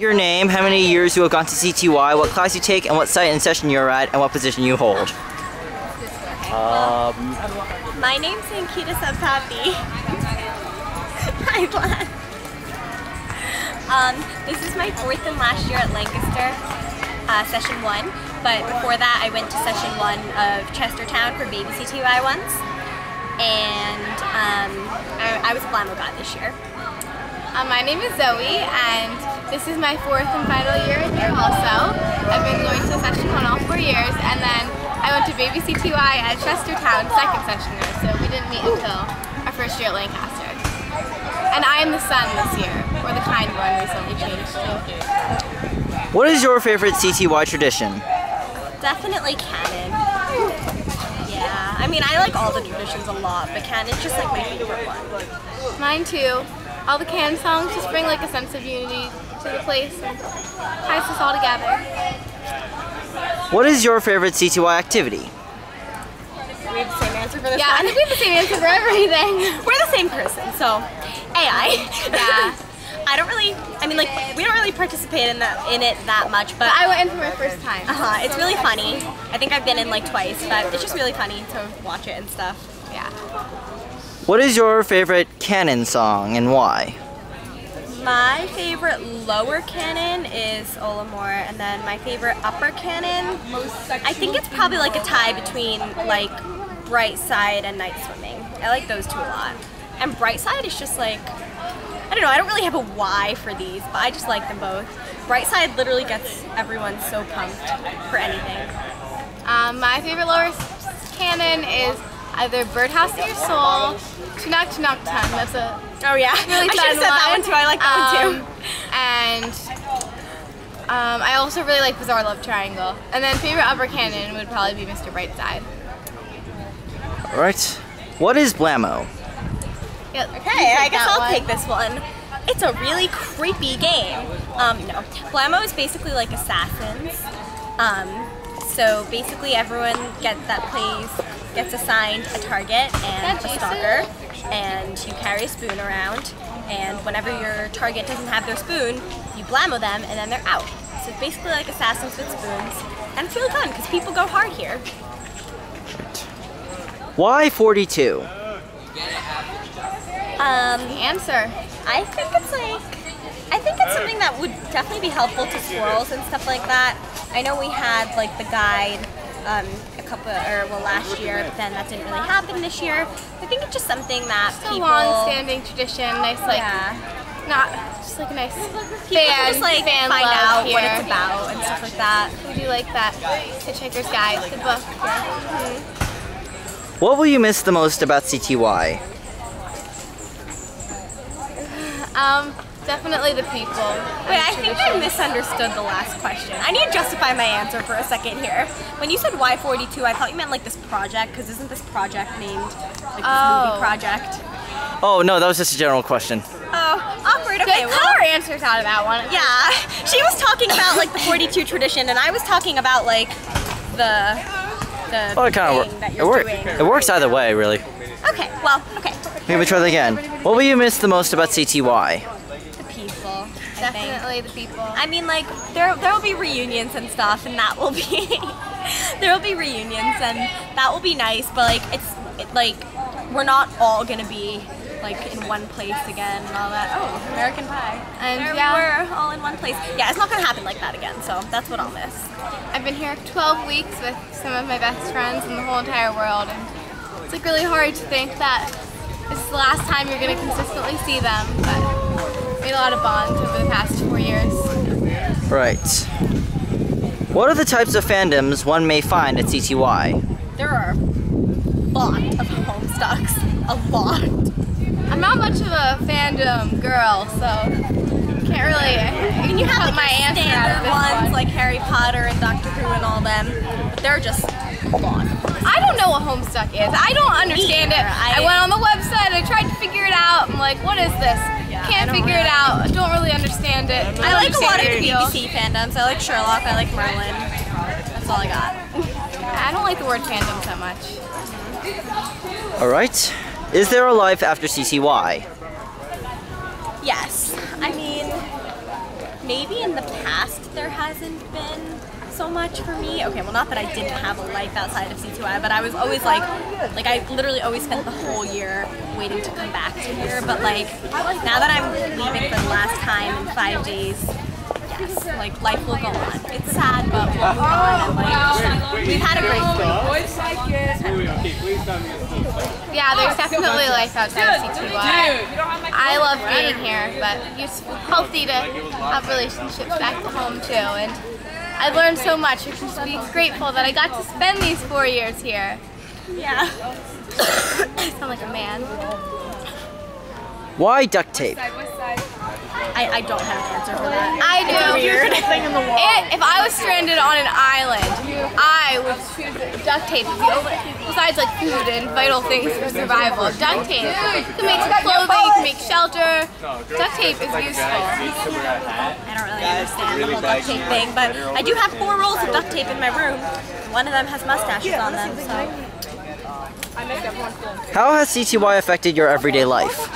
Your name, how many years you have gone to CTY, what class you take, and what site and session you're at, and what position you hold. Um, My name's Ankita Sabhapi. Hi, Vlad. Um, this is my fourth and last year at Lancaster, uh, session one. But before that, I went to session one of Chestertown for baby CTY once. And um, I, I was a Blamo God this year. Uh, my name is Zoe, and this is my fourth and final year here also. I've been going to session one all four years, and then I went to Baby CTY at Chestertown, second session year, so we didn't meet until our first year at Lancaster. And I am the sun this year, or the kind one recently changed to. What is your favorite CTY tradition? Definitely canon. Yeah, I mean, I like all the traditions a lot, but canon's just like my favorite one. Mine too. All the can songs just bring like a sense of unity to the place and ties us all together. What is your favorite CTY activity? We have the same answer for this Yeah, I think we have the same answer for everything. We're the same person, so AI. Yeah. I don't really. I mean, like, we don't really participate in that in it that much, but I went in for my first time. uh huh. It's really funny. I think I've been in like twice, but it's just really funny to watch it and stuff. Yeah. What is your favorite canon song and why? My favorite lower canon is Olamore, and then my favorite upper canon, I think it's probably like a tie between like Bright Side and Night Swimming. I like those two a lot. And Bright Side is just like, I don't know, I don't really have a why for these, but I just like them both. Bright Side literally gets everyone so pumped for anything. Um, my favorite lower canon is either Birdhouse in Your Soul, Chinook Chinook Tongue. That's a Oh yeah, really I fun should have said that one too. I like that one too. Um, And um, I also really like Bizarre Love Triangle. And then favorite upper canon would probably be Mr. Brightside. Alright. What is Blammo? Yep. Okay, I guess that I'll one. take this one. It's a really creepy game. Um, no. Blammo is basically like Assassins. Um, so basically everyone get that plays gets assigned a target and a stalker, and you carry a spoon around. And whenever your target doesn't have their spoon, you blammo them, and then they're out. So it's basically like Assassins with spoons, and it's really fun because people go hard here. Why 42? Um, Answer. I think it's like I think it's something that would definitely be helpful to squirrels and stuff like that. I know we had like the guide um, a couple or well last year, but then that didn't really happen this year. I think it's just something that It's a long-standing tradition. Nice, like, yeah not just like a nice people fan, just like fan find love out here. what it's about and stuff like that. We do like that Hitchhiker's Guide, the book. What will you miss the most about CTY? Um, definitely the people. Wait, I think I misunderstood the last question. I need to justify my answer for a second here. When you said Y42, I thought you meant like this project, because isn't this project named like this Oh. movie project? Oh no, that was just a general question. Oh, awkward. Good Okay, well, color answers out of that one. Yeah, she was talking about like the 42 tradition, and I was talking about like the the Well, it kind of thing that works. It, you're work, doing. it works either way, really. Okay, well, okay. Maybe try that again. What will you miss the most about CTY? Definitely the people. I mean, like there there will be reunions and stuff, and that will be there will be reunions, and that will be nice. But like it's it, like we're not all gonna be like in one place again and all that. Oh, American Pie. And There yeah. we're all in one place. Yeah, it's not gonna happen like that again. So that's what I'll miss. I've been here 12 weeks with some of my best friends in the whole entire world, and it's like really hard to think that this is the last time you're going to consistently see them. But made a lot of bonds over the past four years. Right. What are the types of fandoms one may find at CTY? There are a lot of homestucks. A lot. I'm not much of a fandom girl, so can't really. I mean, you have like my your answer out standard of this ones one. like Harry Potter and Doctor Who and all them. But they're just a lot. I don't know what Homestuck is. I don't understand it. I- I, went on the website. I tried to figure it out. I'm like, what is this? Yeah, I Can't don't figure it really- out. I don't really understand it. I like a lot of the appeal. BBC fandoms. I like Sherlock. I like Merlin. That's all I got. I don't like the word fandom so much. Alright. Is there a life after CTY? Yes. I mean, maybe in the past there hasn't been so much for me. Okay, well not that I didn't have a life outside of CTY, but I was always like, like I literally always spent the whole year waiting to come back to here. But like now that I'm leaving for the last time in five days, yes, like life will go on. It's sad, but we'll move on. And like we've had a great week. Yeah, there's definitely life outside of CTY. I love being here, but it's healthy to have relationships back to home too. And I learned so much. I should be grateful that I got to spend these four years here. Yeah. I sound like a man. Why duct tape? I, I don't have an answer for that. I do. Weird. It, if I was stranded on an island, I would choose duct tape. as The only, besides like food and vital things for survival, duct tape. You can make clothing, you can make shelter. Duct tape is useful. I don't really understand the whole duct tape thing, but I do have four rolls of duct tape in my room. One of them has mustaches on them, so. How has CTY affected your everyday life?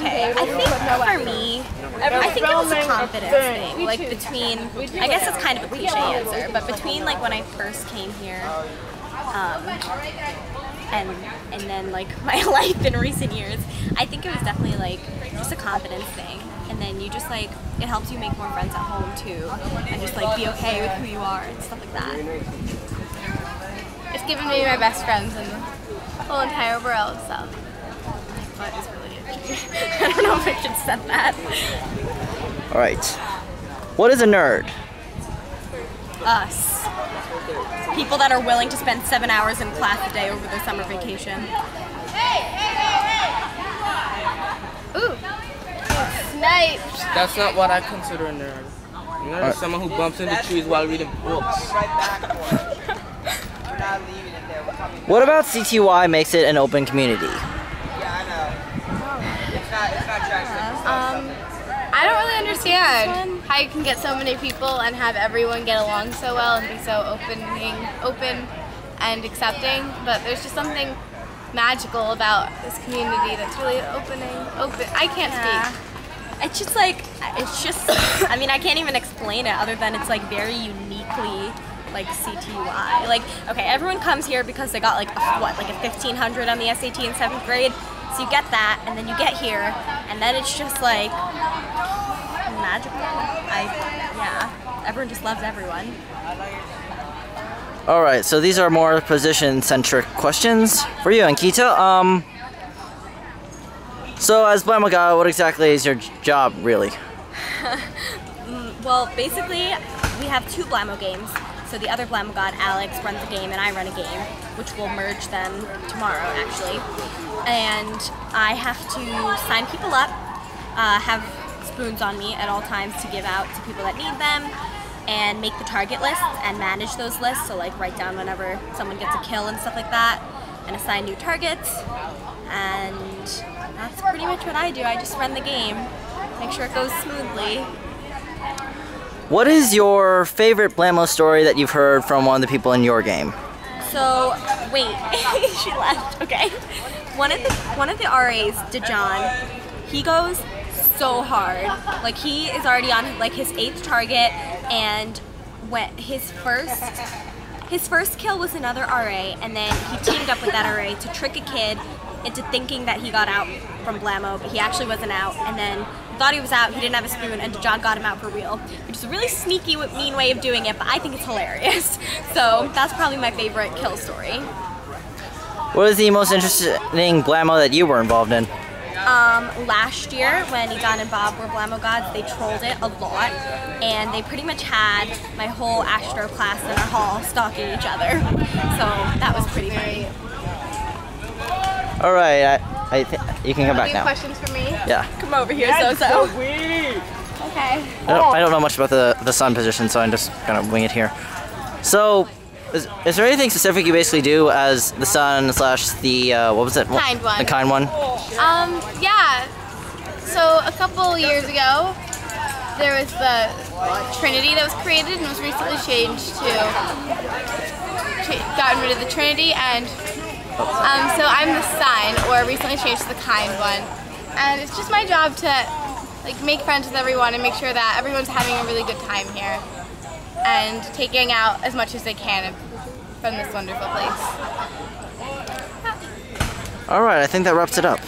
Okay, I think for me, I think it was a confidence thing. Like between, I guess it's kind of a cliche answer, but between like when I first came here, um, and and then like my life in recent years, I think it was definitely like just a confidence thing. And then you just like it helps you make more friends at home too, and just like be okay with who you are and stuff like that. It's given me my best friends the whole entire world. So But it's really itchy. I don't know if I should set that. All right. What is a nerd? Us. People that are willing to spend seven hours in class a day over their summer vacation. ooh, snipe. That's not what I consider a nerd. A nerd is someone who bumps into trees while reading books. What about CTY makes it an open community? Yeah, I know. It's not it's not dressing. Um, I don't really understand how you can get so many people and have everyone get along so well and be so opening, open and accepting. But there's just something magical about this community that's really opening, open. I can't Yeah. speak. It's just like it's just I mean I can't even explain it other than it's like very uniquely like CTY. Like okay, everyone comes here because they got like a, what like a 1500 on the SAT in 7th grade. So you get that and then you get here and then it's just like magical. I yeah, everyone just loves everyone. All right, so these are more position-centric questions for you, Ankita. Um, so as Blamaga, what exactly is your job, really? Well, basically, we have two Blamo games. So the other Blamo god, Alex, runs a game and I run a game, which will merge them tomorrow, actually. And I have to sign people up, uh, have spoons on me at all times to give out to people that need them, and make the target lists and manage those lists. So like write down whenever someone gets a kill and stuff like that, and assign new targets. And that's pretty much what I do. I just run the game, make sure it goes smoothly. What is your favorite Blamo story that you've heard from one of the people in your game? So wait, she left. Okay. One of the one of the RAs, Dejan, he goes so hard. Like he is already on like his eighth target, and when his first his first kill was another RA, and then he teamed up with that RA to trick a kid into thinking that he got out from Blamo, but he actually wasn't out, and then thought he was out, he didn't have a spoon, and John got him out for real, which is a really sneaky, mean way of doing it, but I think it's hilarious. So that's probably my favorite kill story. What was the most interesting Blamo that you were involved in? Um, last year, when Edan and Bob were Blamo gods, they trolled it a lot, and they pretty much had my whole Astro class in our hall stalking each other. So that was pretty funny. All right, I, I you can come back Any now. questions for me? Yeah. Come over here, so so. Okay. I don't, I don't know much about the, the sun position, so I'm just gonna wing it here. So, is, is there anything specific you basically do as the sun slash the uh, what was it? The Kind one. The kind one. Um, yeah. So a couple years ago, there was the Trinity that was created and was recently changed to gotten rid of the Trinity and um, so I'm the sign or recently changed to the kind one and it's just my job to like make friends with everyone and make sure that everyone's having a really good time here and taking out as much as they can from this wonderful place. All right, I think that wraps it up.